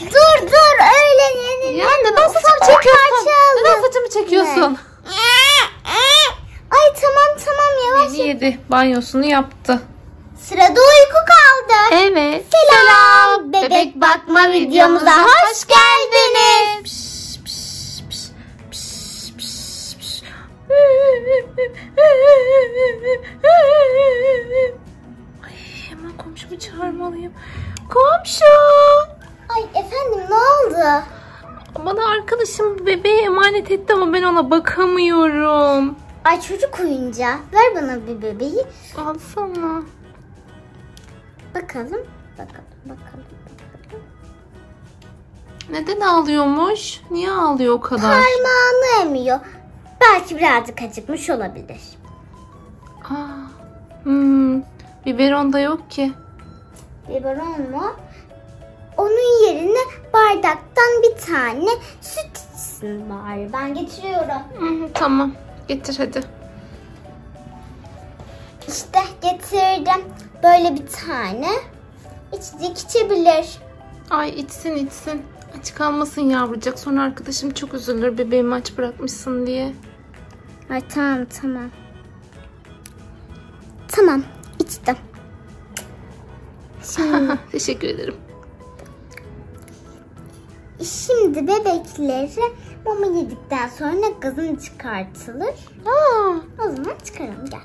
Dur dur öyle yenir. Ya neden saçımı çekiyorsun? Neden saçımı çekiyorsun? Ay tamam tamam yavaş. Yedi yedi. Banyosunu yaptı. Sırada uyku kaldı. Evet. Selam. Bebek bakma videomuza hoş geldiniz. Piş, piş, piş, piş, piş, piş. Ay hemen komşumu çağırmalıyım. Komşu. Oldu? Bana arkadaşım bebeği emanet etti ama ben ona bakamıyorum. Ay çocuk oyuncağı. Ver bana bir bebeği. Alsana. Bakalım. Bakalım bakalım. bakalım. Neden ağlıyormuş? Niye ağlıyor o kadar? Parmağını emiyor. Belki birazcık acıkmış olabilir. Aa, hmm, biberon da yok ki. Biberon mu? Onun tane süt içsin bari. Ben getiriyorum. Hı, tamam. Getir hadi. İşte getirdim. Böyle bir tane. İçecek içebilir. Ay içsin içsin. Aç kalmasın yavrucak. Sonra arkadaşım çok üzülür bebeğimi aç bırakmışsın diye. Ay tamam tamam. Tamam içtim. Şimdi, Teşekkür ederim. Şimdi bebekleri mama yedikten sonra gazını çıkartılır. Aa, O zaman çıkaralım gel.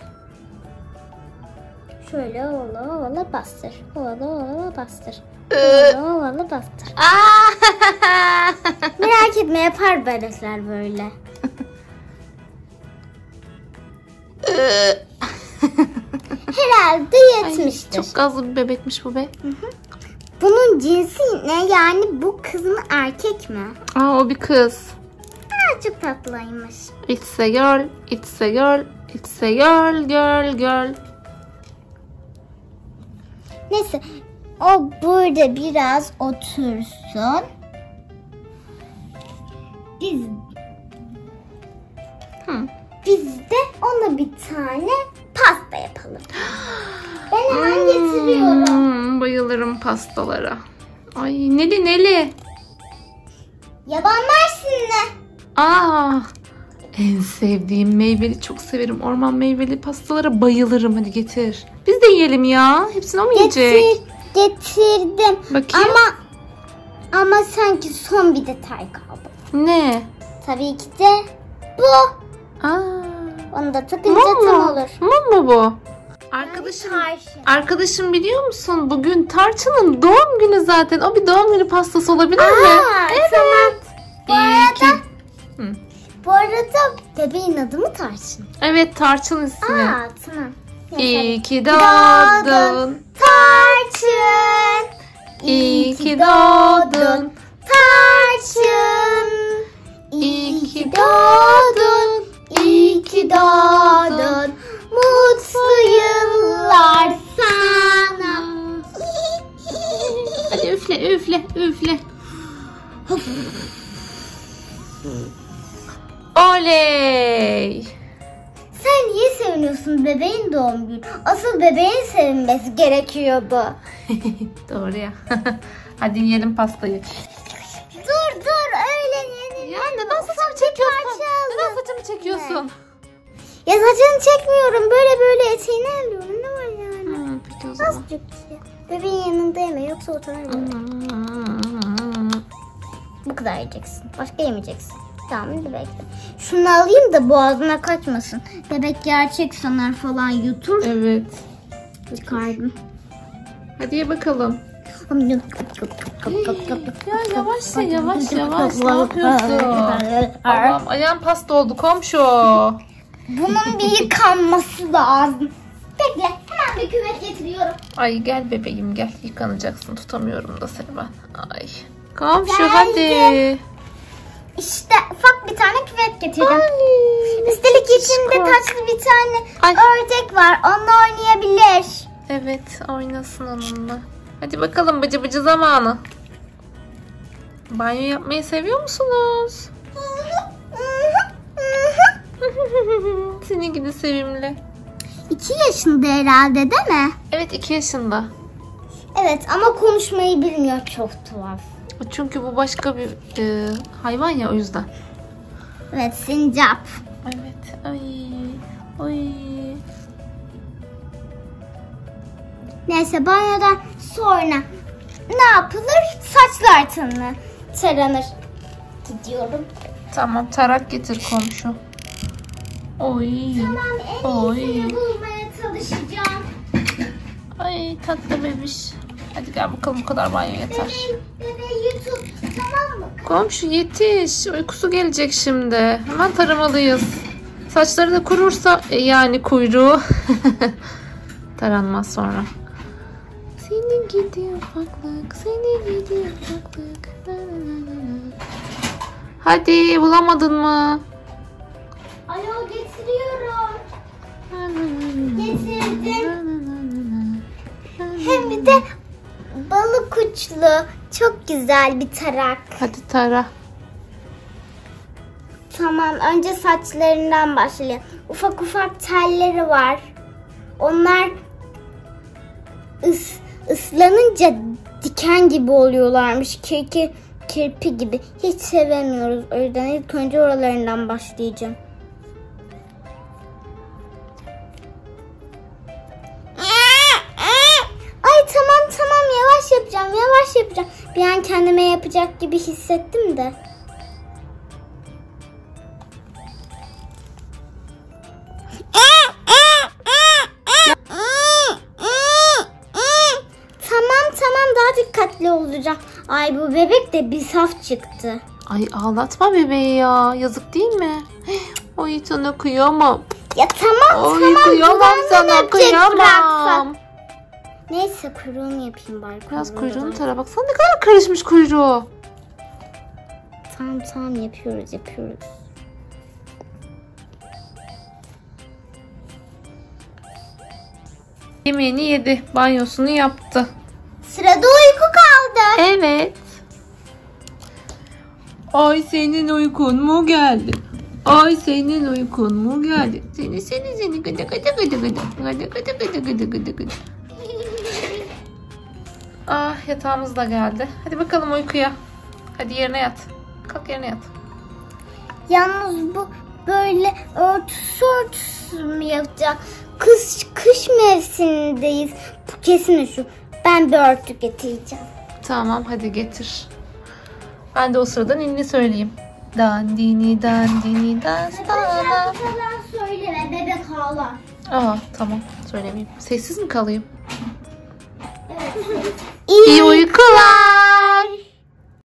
Şöyle ovala ovala bastır. Ovala ovala bastır. Ovala ovala bastır. Merak etme yapar bebekler böyle. Herhalde Ay, yetmiştir. çok gazlı bir bebekmiş bu be. Bunun cinsi ne? Yani bu kız mı erkek mi? Aa o bir kız. Aa, çok tatlıymış. It's a girl, it's a girl, it's a girl, girl, girl. Neyse o burada biraz otursun. Biz Hı. biz de ona bir tane pasta yapalım. Ben hemen getiriyorum. Hmm, bayılırım pastalara. Ay neli neli. Yaban Mersin'le. Aa, en sevdiğim meyveli çok severim. Orman meyveli pastalara bayılırım. Hadi getir. Biz de yiyelim ya. Hepsini o mu yiyecek? Getir, getirdim. Bakayım. Ama ama sanki son bir detay kaldı. Ne? Tabii ki de bu. Aa, Onu da takınca mum tam mu? olur. Mum mu bu? Arkadaşım, arkadaşım biliyor musun? Bugün Tarçın'ın doğum günü zaten. O bir doğum günü pastası olabilir mi? Aa, tamam. Bu İyi ki- arada, Hı. bu arada bebeğin adı mı Tarçın? Evet Tarçın ismi. Aa tamam. İyi ki doğdun. Tarçın. İyi ki doğdun. Tarçın. İyi ki doğdun. İyi ki doğdun. Üfle üfle üfle. Oley. Sen niye seviniyorsun bebeğin doğum günü? Asıl bebeğin sevinmesi gerekiyordu. Doğru ya. Hadi yiyelim pastayı. Dur dur öyle yenir. Ya neden saçımı çekiyorsun? Neden saçımı çekiyorsun? Ya saçını çekmiyorum. Böyle böyle eteğini alıyorum. Ne var yani? Hmm, peki o zaman. Azıcık işte. Bebeğin yanında yeme yoksa utanır mı? Bu kadar yiyeceksin. Başka yemeyeceksin. Tamam hadi bekle. Şunu alayım da boğazına kaçmasın. Bebek gerçek sanar falan yutur. Evet. Çıkardım. Hadi ye bakalım. Ya yavaş ye yavaş yavaş. Ne yapıyorsun? Allah'ım ayağım pasta oldu komşu. Bunun bir yıkanması lazım. Bekle bir küvet getiriyorum. Ay gel bebeğim gel yıkanacaksın tutamıyorum da seni ben. Ay. Komşu Geldim. hadi. İşte ufak bir tane küvet getirdim. Ay. Üstelik içinde taşlı bir tane Ay. ördek var. Onunla oynayabilir. Evet oynasın onunla. Hadi bakalım bıcı bıcı zamanı. Banyo yapmayı seviyor musunuz? Seni gidi sevimli. İki yaşında herhalde değil mi? Evet iki yaşında. Evet ama konuşmayı bilmiyor çok tuhaf. Çünkü bu başka bir e, hayvan ya o yüzden. Evet sincap. Evet. Ay. Ay. Neyse banyodan sonra ne yapılır? Saçlar taranır. taranır. Gidiyorum. Tamam tarak getir komşu. Oy. Ben en Oy. iyisini bulmaya çalışacağım. Ay tatlı bebiş. Hadi gel bakalım bu kadar banyo yeter. Bebeğim, bebeği tut. Tamam mı? Komşu yetiş. Uykusu gelecek şimdi. Hemen taramalıyız. Saçları da kurursa e, yani kuyruğu taranmaz sonra. Seni gidi ufaklık, seni gidi ufaklık. Hadi bulamadın mı? Alo getiriyorum. Getirdim. Hem de balık uçlu. Çok güzel bir tarak. Hadi tara. Tamam önce saçlarından başlayalım. Ufak ufak telleri var. Onlar ıs, ıslanınca diken gibi oluyorlarmış. Kirki, kirpi gibi. Hiç sevemiyoruz. O yüzden ilk önce oralarından başlayacağım. Kendime yapacak gibi hissettim de. Tamam tamam daha dikkatli olacağım. Ay bu bebek de bir saf çıktı. Ay ağlatma bebeği ya. Yazık değil mi? Oy sana kıyamam. Ya tamam Oy tamam. kıyamam dudağından sana kıyamam. bıraksak. Neyse kuyruğunu yapayım bari. Biraz kuyruğunu tara. Baksana ne kadar karışmış kuyruğu. Tamam tamam yapıyoruz yapıyoruz. Yemeğini yedi. Banyosunu yaptı. Sırada uyku kaldı. Evet. Ay senin uykun mu geldi? Ay senin uykun mu geldi? Seni seni seni gıdı gıdı gıdı gıdı gıdı gıdı gıdı gıdı gıdı gıdı. Yatağımız da geldi. Hadi bakalım uykuya. Hadi yerine yat. Kalk yerine yat. Yalnız bu böyle örtüsü örtüsü mü yapacak? Kış, kış mevsimindeyiz. Bu kesin şu. Ben bir örtü getireceğim. Tamam hadi getir. Ben de o sırada ninni söyleyeyim. Dandini dandini dastana. kadar söyleme bebek ağlar. Aa tamam söylemeyeyim. Sessiz mi kalayım? 有一个啦。